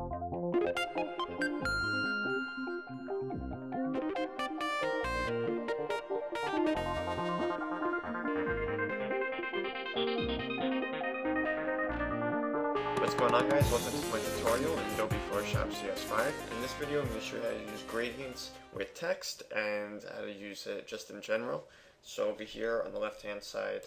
What's going on guys, welcome to my tutorial in Adobe Photoshop CS5. In this video I'm going to show you how to use gradients with text and how to use it just in general. So over here on the left hand side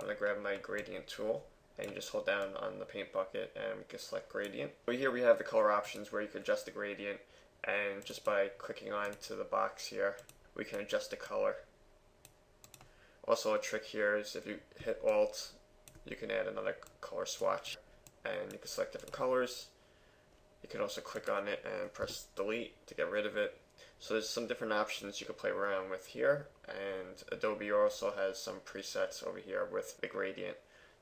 I'm going to grab my gradient tool and you just hold down on the paint bucket and we can select gradient. Over here we have the color options where you can adjust the gradient and just by clicking on to the box here we can adjust the color. Also a trick here is if you hit Alt you can add another color swatch and you can select different colors. You can also click on it and press delete to get rid of it. So there's some different options you can play around with here and Adobe also has some presets over here with the gradient.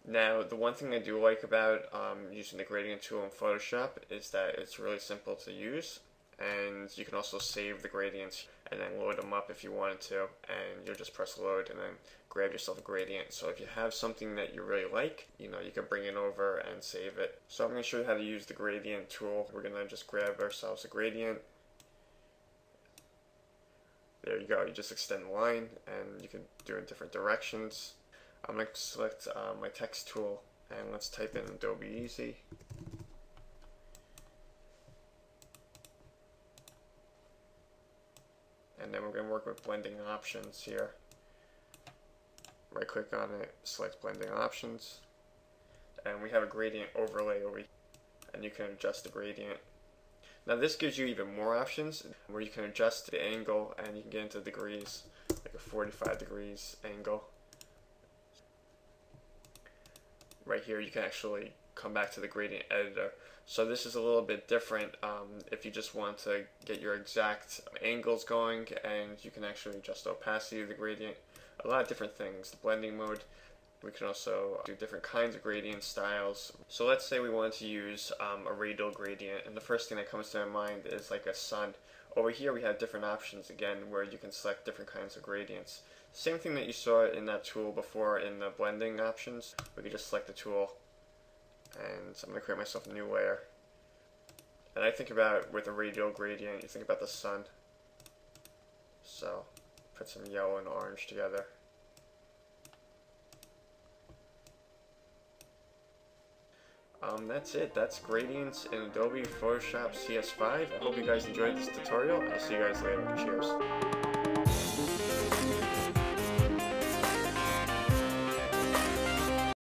Now the one thing I do like about um, using the gradient tool in Photoshop is that it's really simple to use and you can also save the gradients and then load them up if you wanted to and you'll just press load and then grab yourself a gradient. So if you have something that you really like you know you can bring it over and save it. So I'm going to show you how to use the gradient tool. We're going to just grab ourselves a gradient. There you go you just extend the line and you can do it in different directions I'm going to select uh, my text tool and let's type in Adobeasy and then we're going to work with blending options here. Right click on it, select blending options, and we have a gradient overlay over here, and you can adjust the gradient. Now this gives you even more options where you can adjust the angle and you can get into degrees, like a 45 degrees angle. Right here you can actually come back to the gradient editor. So this is a little bit different um, if you just want to get your exact angles going and you can actually adjust opacity of the gradient. A lot of different things. The blending mode, we can also do different kinds of gradient styles. So let's say we want to use um, a radial gradient and the first thing that comes to my mind is like a sun. Over here we have different options again where you can select different kinds of gradients. Same thing that you saw in that tool before in the blending options. We could just select the tool and I'm going to create myself a new layer. And I think about with a radial gradient, you think about the sun. So put some yellow and orange together. Um, that's it. That's gradients in Adobe Photoshop CS5. I hope you guys enjoyed this tutorial. I'll see you guys later. Cheers.